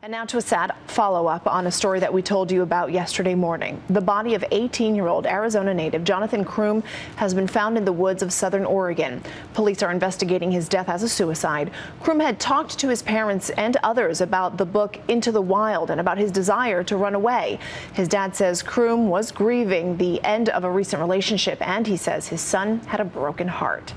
And now to a sad follow up on a story that we told you about yesterday morning. The body of 18 year old Arizona native Johnathan Croom has been found in the woods of southern Oregon. Police are investigating his death as a suicide. Croom had talked to his parents and others about the book Into the Wild and about his desire to run away. His dad says Croom was grieving the end of a recent relationship and he says his son had a broken heart.